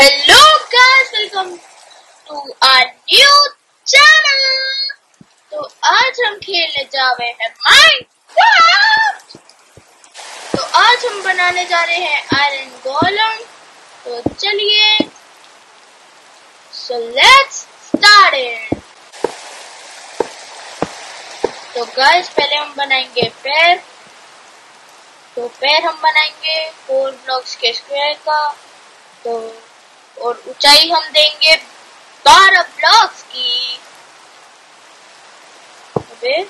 hello guys, welcome to our new channel तो आज हम खेलने जा रहे हैं माइनक्राफ्ट तो आज हम बनाने जा रहे हैं आयरन गोलम तो चलिए सो लेट्स स्टार्ट तो गाइस पहले हम बनाएँगे पैर. तो पैर हम बनाएँगे फोर ब्लॉक्स के स्क्वायर का. तो और ऊंचाई हम देंगे बारह ब्लॉक्स की अबे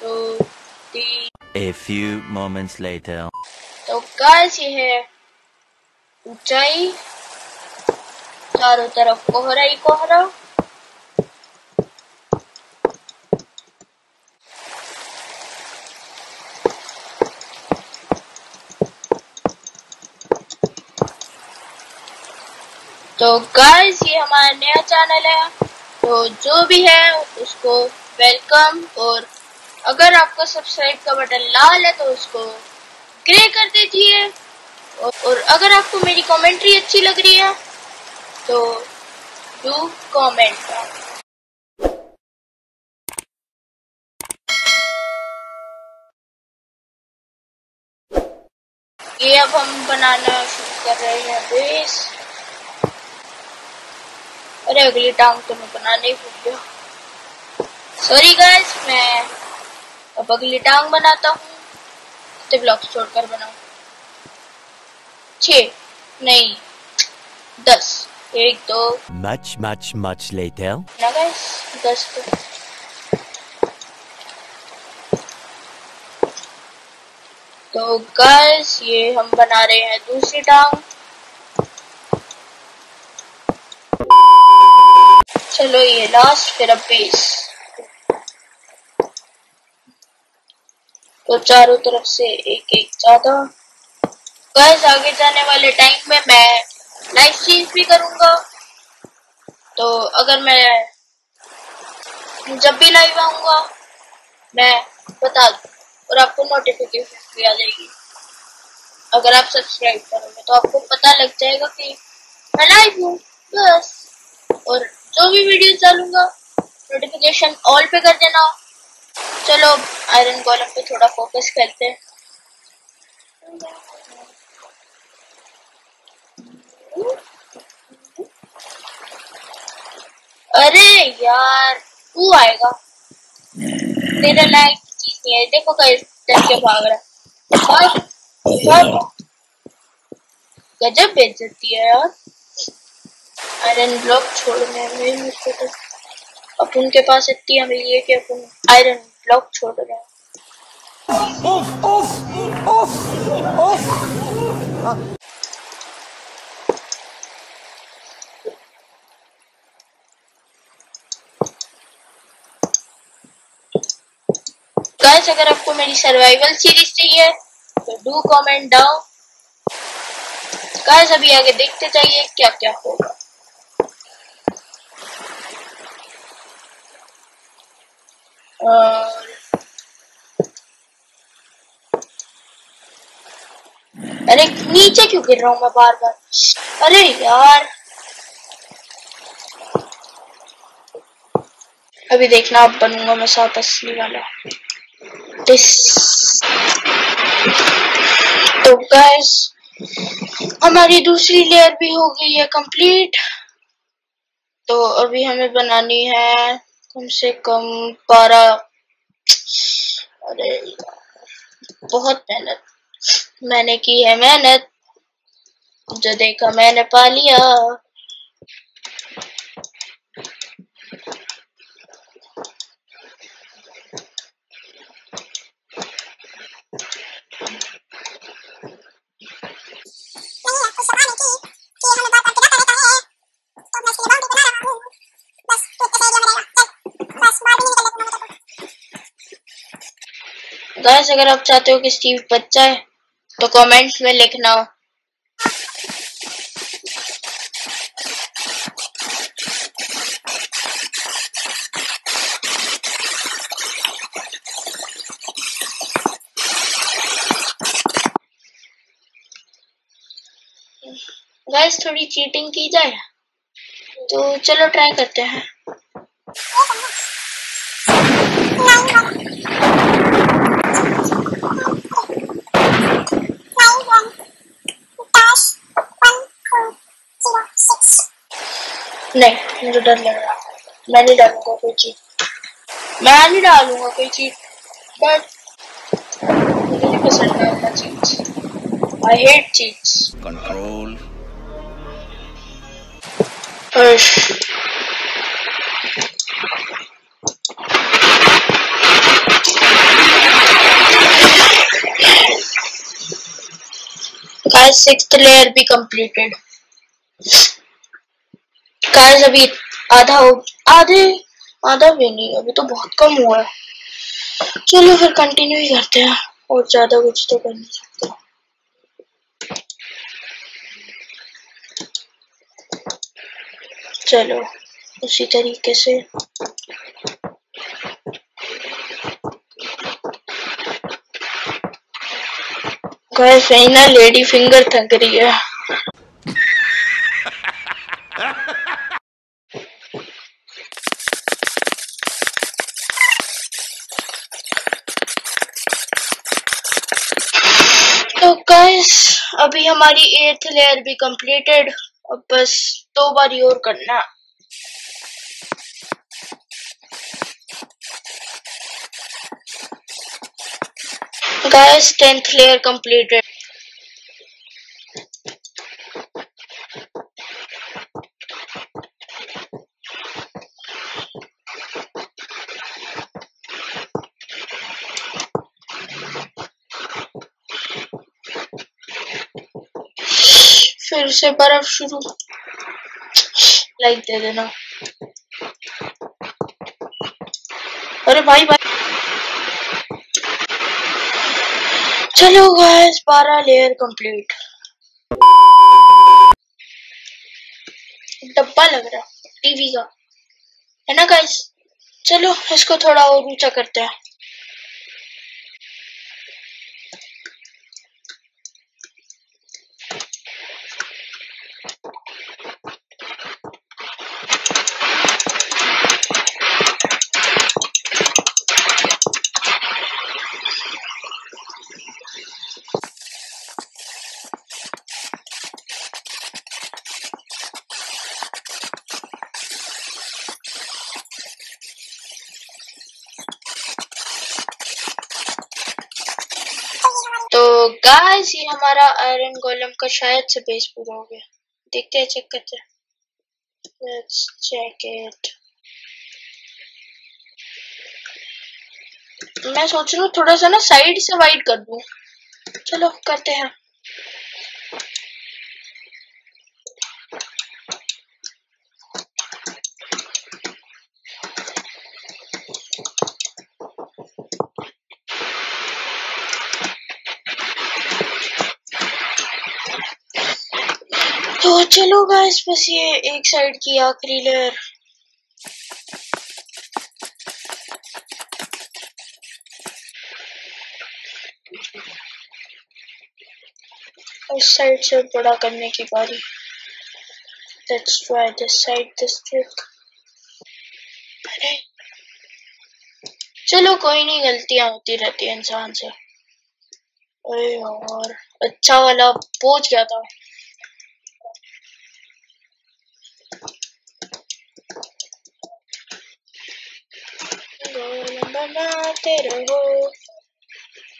तो तीन A few moments later. तो गाइस ये है ऊंचाई चारों तरफ़ कोहरा ही कोहरा तो गाइस ये हमारा नया चैनल है। तो जो भी है उसको वेलकम और अगर आपका सब्सक्राइब का बटन लाल है तो उसको ग्रे कर दीजिए। और, अगर आपको मेरी कमेंट्री अच्छी लग रही है तो डू कमेंट ये अब हम बनाना शुरू कर रहे हैं बेस अरे अगली टांग तो मैं बनाने ही भूल गया। सॉरी गाइस मैं अब अगली टांग बनाता हूँ। कितने ब्लॉक्स छोड़कर बनाऊँ। छ नहीं दस। एक दो। Much, much much later. ना गाइस दस तो। तो गाइस ये हम बना रहे हैं दूसरी टांग चलो ये लास्ट फिर अब बेस तो चारों तरफ़ से एक एक ज़्यादा. गाइस आगे जाने वाले टाइम में मैं लाइव स्ट्रीम भी करूँगा. तो अगर मैं जब भी लाइव आऊँगा, मैं बता दूँ और आपको नोटिफिकेशन भी आ जाएगी. अगर आप सब्सक्राइब करोगे तो आपको पता लग जाएगा कि मैं लाइव हूँ. बस और जो भी वीडियो डालूँगा नोटिफिकेशन ऑल पे कर देना। चलो आयरन कॉलम पे थोड़ा फोकस करते हैं। अरे यार, तू आएगा। तेरा लायक की चीज़ नहीं है। देखो कैसे डर के भाग रहा है। गजब बेइज्जती है यार। आयरन ब्लॉक छोड़ने में मेरे को तो अपन के पास इतनी अमीरी है कि अपन आयरन ब्लॉक छोड़ रहे हैं गाइस अगर आपको मेरी सर्वाइवल सीरीज़ चाहिए तो डू कमेंट डाउन गाइस अभी आगे देखते जाइए क्या क्या होगा। अरे नीचे क्यों गिर रहा हूँ मैं बार बार अरे यार। अभी देखना, अब बनूँगा मैं साथ असली वाला। तो गैस हमारी दूसरी लेयर भी हो गई है कंप्लीट तो अभी हमें बनानी है कम से कम बारह अरे बहुत मेहनत। मैंने की है मेहनत। जो देखा मैंने पा लिया। गैस अगर आप चाहते हो कि स्टीव बच्चा है तो कमेंट्स में लिखना। गाइस, थोड़ी चीटिंग की जाए तो चलो ट्राई करते हैं। नहीं मुझे डर लग रहा मैं नहीं डालूँगा कोई चीज़। मैं नहीं डालूँगा कोई चीज़। बट मुझे नहीं पसंद है चीज़। आई हेट चीज़ control. guys sixth layer भी completed guys अभी आधा हो, आधे, आधा भी नहीं, अभी तो बहुत कम हुआ है। चलो फिर कंटिन्यू ही करते हैं, और ज़्यादा कुछ तो कर नहीं सकते। चलो, उसी तरीके से। गाइस ना लेडी फिंगर थक रही है। गाइस अभी हमारी एट्थ लेयर भी कंप्लीटेड अब बस दो बारी और करना। गाइस टेंथ लेयर कंप्लीटेड फिर से बर्फ़ शुरू। लाइक दे देना। अरे भाई भाई। चलो गाइस बारह लेयर कंप्लीट डब्बा लग रहा टीवी का। है ना गाइस चलो, इसको थोड़ा और ऊँचा करते हैं। गाइस ये हमारा आयरन गोलम का शायद से बेस पूरा हो गया। देखते हैं चेक करते लेट्स चेक इट मैं सोच रहा हूँ थोड़ा सा ना साइड से वाइड कर दूँ। चलो, करते हैं तो चलो गाइस बस ये एक साइड की आखिरी लेयर इस साइड से बड़ा करने की बारी। Let's try this side this trick अरे। चलो कोई नहीं, गलतियाँ होती रहती है इंसान से। अरे यार अच्छा वाला, पहुँच गया था गोलम बनाते रहो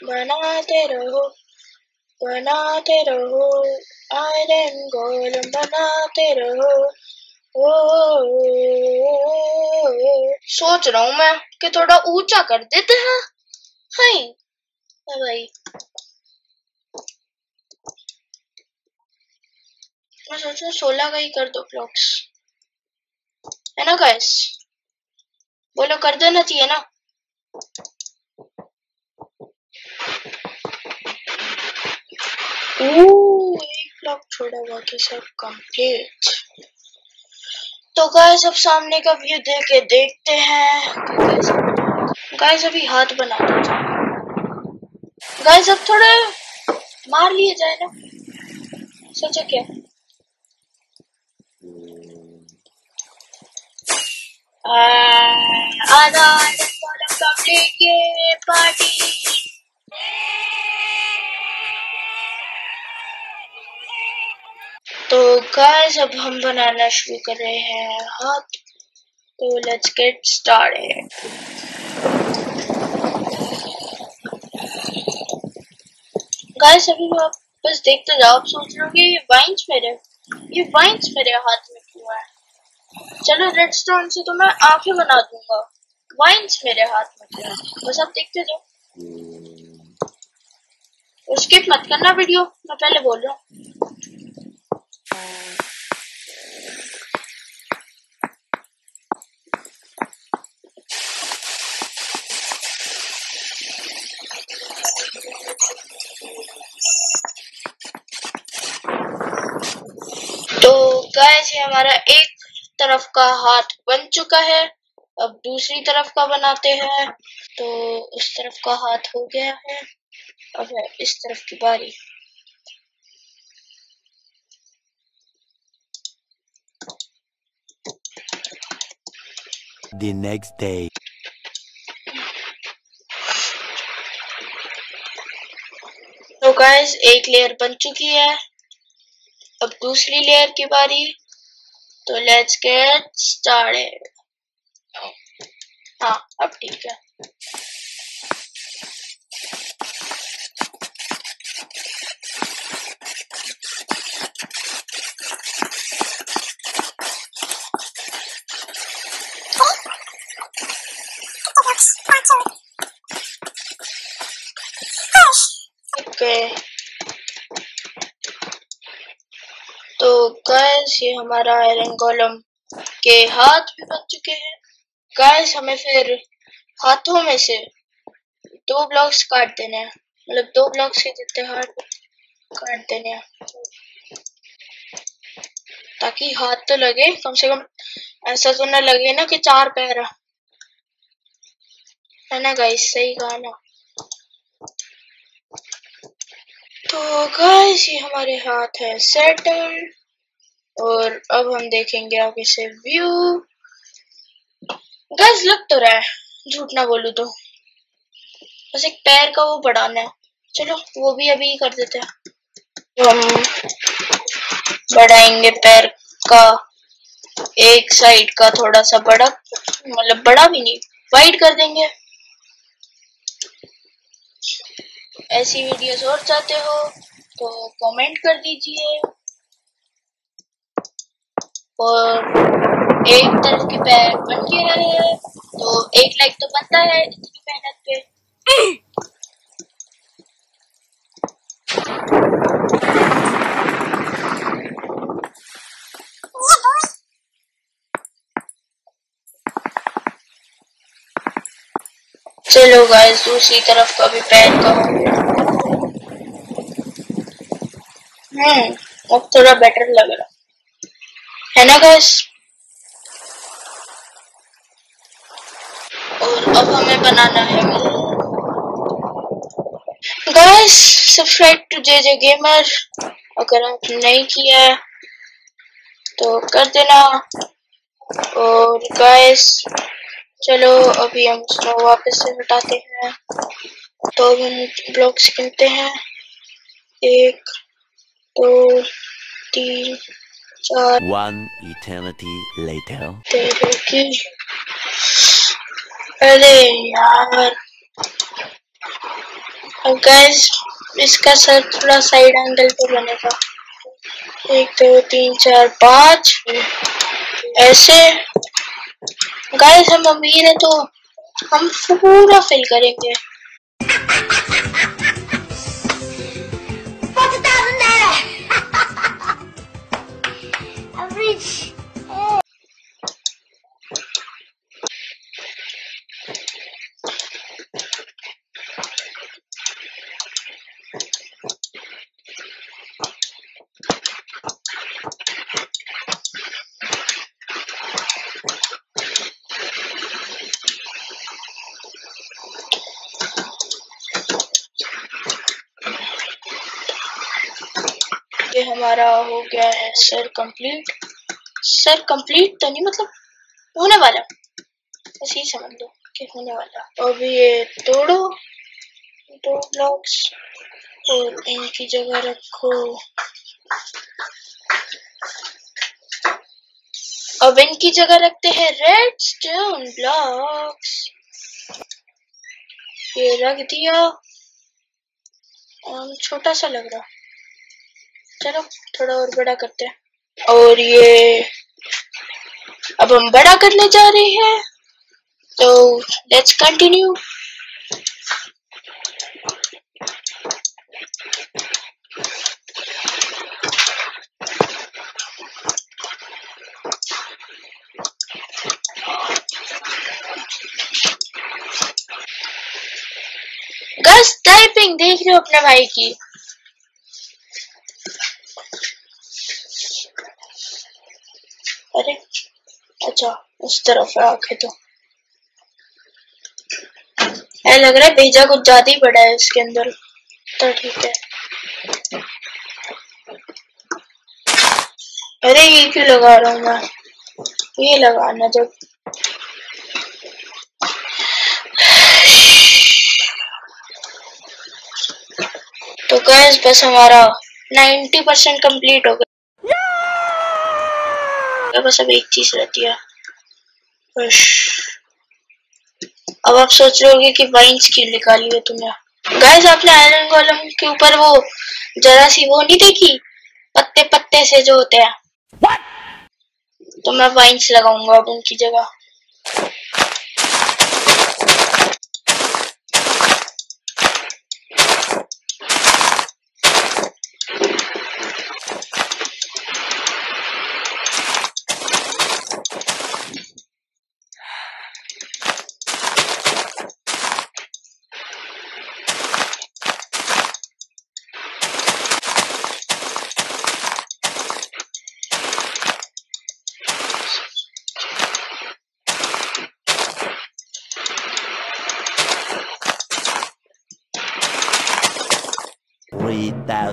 बनाते रहो बनाते रहो आयरन गोलम बनाते रहो ओ, सोच रहा हूँ मैं कि थोड़ा ऊँचा कर देते हैं। हाय भाई। मैं सोच रहा हूँ सोलह का ही कर दो ब्लॉक्स है ना गाइस बोलो कर देना चाहिए ना। ओह बाकी सब कंप्लीट तो गाइस अब सामने का व्यू देख के देखते हैं। गाइस अभी हाथ बना दो गाय सब थोड़े मार लिए जाए ना। सोचो क्या? आ आधा। पार्टी। तो गाइस अब हम बनाना शुरू कर रहे हैं हाथ। तो लेट्स गेट स्टार्टेड गाइस अभी आप बस देखते जाओ, आप सोच रहे हो ये वाइन्स मेरे ये वाइन्स मेरे हाथ में क्यों है चलो रेडस्टोन से तो मैं आँखें बना दूँगा। वाइन्स मेरे हाथ में बस आप देखते जाओ स्किप मत करना वीडियो मैं पहले बोल। रहा हूँ तो गैस ये हमारा एक तरफ़ का हाथ बन चुका है। अब दूसरी तरफ़ का बनाते हैं तो उस तरफ़ का हाथ हो गया है। अब है इस तरफ़ की बारी। The next day. तो गैस एक लेयर बन चुकी है। अब दूसरी लेयर की बारी। तो लेट्स गेट स्टार्टेड हाँ अब ठीक है। तो गैस ये हमारा आयरन के हाथ भी बन चुके हैं। गैस हमें फिर हाथों में से दो ब्लॉक्स काट देने हैं। मतलब दो ब्लॉक्स के जितने हाथ काट देने हैं। ताकि हाथ तो लगे, कम से कम ऐसा तो ना लगे ना कि चार पैर है। है ना गाइस सही कहा ना। तो गाइस ये हमारे हाथ है सेटल और अब हम देखेंगे आगे से व्यू गाइस लग तो रहा है। झूठ ना बोलूँ तो। बस एक पैर का वो बढ़ाना है। चलो, वो भी अभी कर देते हैं। तो हम बढ़ाएँगे पैर का। एक साइड का थोड़ा सा बड़ा मतलब बड़ा भी नहीं वाइड कर देंगे। ऐसी वीडियोस और चाहते हो तो कमेंट कर दीजिए। और एक तरफ़ की पैर बन गया है। तो एक लाइक तो बनता है इतनी मेहनत पे। चलो गाइस दूसरी तरफ़ का भी पैर का हम्म अब थोड़ा बेटर लग रहा। है ना गाइस और अब हमें बनाना है guys subscribe to J J gamer अगर आप नहीं किया है तो कर देना। और गाइस चलो, अभी हम उसको वापस से हटाते हैं। तो हम ब्लॉक्स गिनते हैं। एक, दो, तीन चार One eternity later. तेरे की अरे यार गैस इसका सर थोड़ा साइड एंगल पे बनेगा एक दो तीन चार पाँच ऐसे गाइस हम अमीर है तो हम पूरा फिल करेंगे Rich. ये हमारा हो गया है सर कंप्लीट सर कंप्लीट तो नहीं मतलब होने वाला। ऐसे ही समझ लो कि होने वाला। अब ये तोड़ो दो ब्लॉक्स और इनकी जगह रखो। अब इनकी जगह रखते हैं रेड स्टोन ब्लॉक्स ये रख दिया। um, छोटा सा लग रहा। चलो थोड़ा और बड़ा करते हैं। और ये अब हम बड़ा करने जा रहे हैं। तो लेट्स कंटिन्यू गस टाइपिंग देख रहे हो अपने भाई की? अरे। अच्छा उस तरफ़ है तो। ऐसा लग रहा है भेजा कुछ ज़्यादा ही बड़ा है इसके अंदर तो ठीक है। अरे, ये क्यों लगा रहा हूँ मैं? ये लगाना जब। तो गैस बस हमारा 90 परसेंट कंप्लीट हो गया। बस अब एक चीज़ रहती है। अब आप सोच रहे होगे कि वाइन्स क्यों निकाली है तुमने। गैस आपने आयरन कॉलम के ऊपर वो जरा सी वो नहीं देखी? पत्ते पत्ते से जो होते हैं। तो मैं वाइन्स लगाऊँगा अब उनकी जगह।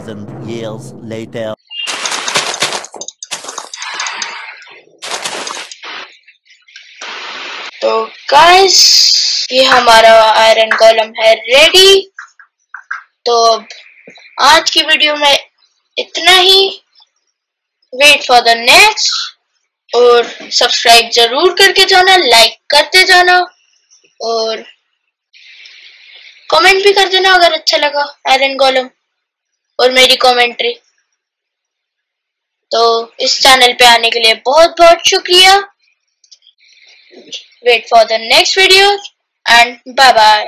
Three thousand years later. तो गाइस ये हमारा आयरन कॉलम है रेडी तो अब आज की वीडियो में इतना ही. वेट फॉर द नेक्स्ट और सब्सक्राइब ज़रूर करके जाना लाइक करते जाना. और कमेंट भी कर देना अगर अच्छा लगा आयरन कॉलम और मेरी कमेंट्री तो इस चैनल पे आने के लिए बहुत बहुत शुक्रिया। Wait for the next video and bye bye